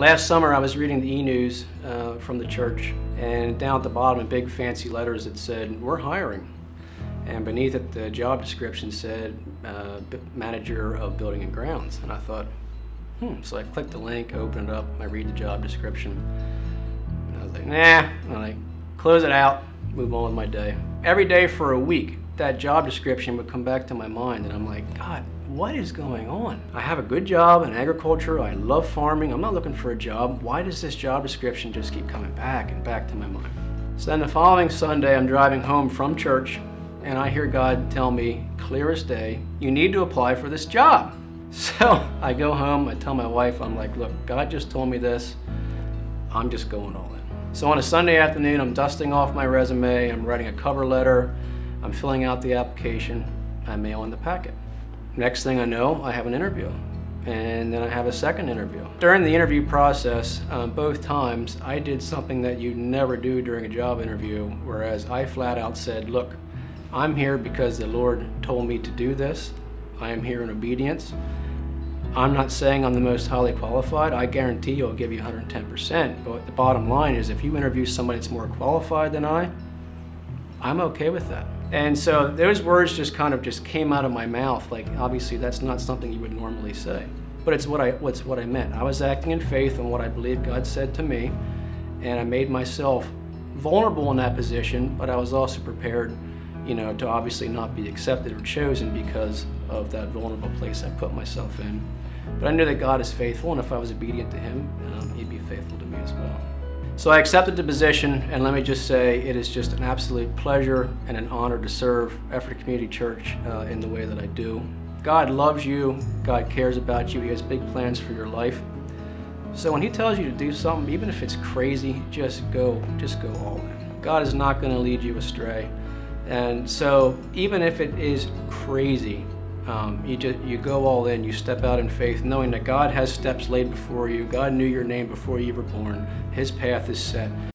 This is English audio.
Last summer I was reading the e-news uh, from the church and down at the bottom in big fancy letters it said, we're hiring. And beneath it the job description said, uh, manager of building and grounds. And I thought, hmm. So I clicked the link, open it up, I read the job description. And I was like, nah. And I close it out, move on with my day. Every day for a week, that job description would come back to my mind and I'm like, God, what is going on? I have a good job in agriculture, I love farming, I'm not looking for a job. Why does this job description just keep coming back and back to my mind? So then the following Sunday, I'm driving home from church and I hear God tell me, clear as day, you need to apply for this job. So I go home, I tell my wife, I'm like, look, God just told me this, I'm just going all in. So on a Sunday afternoon, I'm dusting off my resume, I'm writing a cover letter, I'm filling out the application, I mail in the packet. Next thing I know, I have an interview. And then I have a second interview. During the interview process, um, both times, I did something that you never do during a job interview, whereas I flat out said, look, I'm here because the Lord told me to do this. I am here in obedience. I'm not saying I'm the most highly qualified. I guarantee you'll give you 110%. But the bottom line is if you interview somebody that's more qualified than I, I'm okay with that. And so those words just kind of just came out of my mouth. Like obviously that's not something you would normally say, but it's what I what's what I meant. I was acting in faith on what I believe God said to me, and I made myself vulnerable in that position. But I was also prepared, you know, to obviously not be accepted or chosen because of that vulnerable place I put myself in. But I knew that God is faithful, and if I was obedient to Him, um, He'd be faithful to me as well. So I accepted the position, and let me just say it is just an absolute pleasure and an honor to serve Ephrata Community Church uh, in the way that I do. God loves you, God cares about you, He has big plans for your life. So when He tells you to do something, even if it's crazy, just go, just go all in. God is not going to lead you astray. And so even if it is crazy, um, you just you go all in. You step out in faith, knowing that God has steps laid before you. God knew your name before you were born. His path is set.